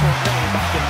special thing about the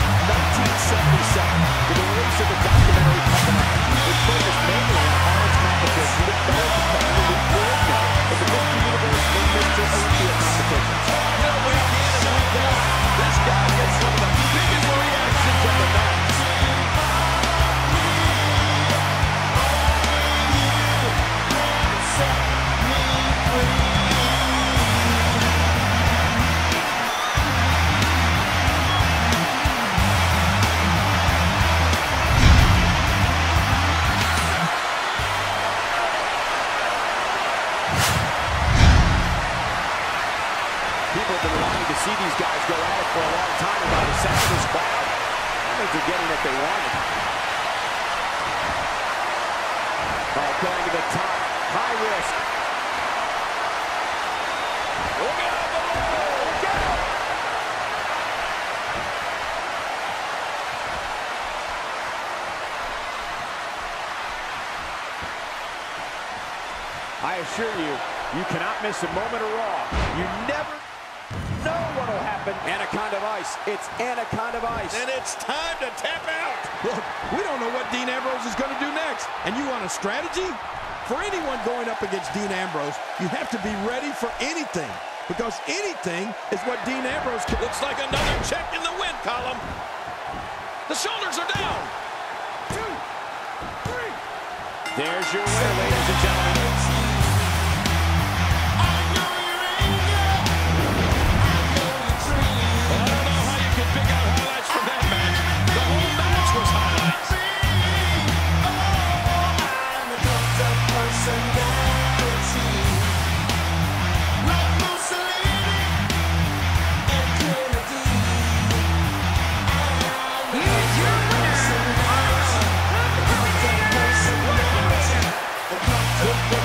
see these guys go at it for a long time, the sound of this crowd, I think they're getting what they wanted. Oh, going to the top. High risk. Look out below! Oh, look out! I assure you, you cannot miss a moment of Raw. You never know what will happen. Anaconda of Ice. It's Anaconda Vise. And it's time to tap out. Look, we don't know what Dean Ambrose is going to do next. And you want a strategy? For anyone going up against Dean Ambrose, you have to be ready for anything. Because anything is what Dean Ambrose can... Looks like another check in the win column. The shoulders are down. Two, three. There's your winner, ladies and gentlemen.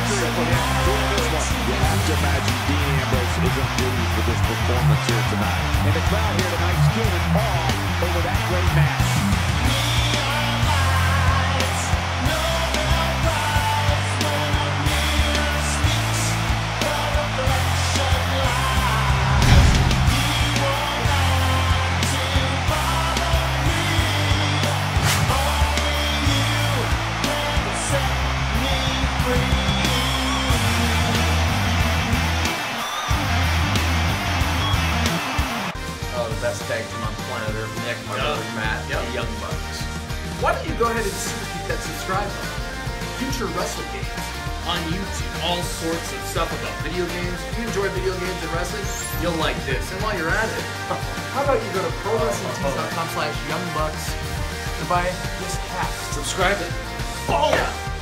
For. You have to imagine Dean Ambrose isn't pleased with this performance here tonight. And the crowd here tonight stood in Nick, my Yeah. brother Matt, Yeah. the Young Bucks. Why don't you go ahead and hit that subscribe button? Future Wrestle Games on YouTube. All sorts of stuff about video games. If you enjoy video games and wrestling, you'll like this. And while you're at it, how about you go to prowrestlingtees.com slash youngbucks to buy this hat. Subscribe it. Oh!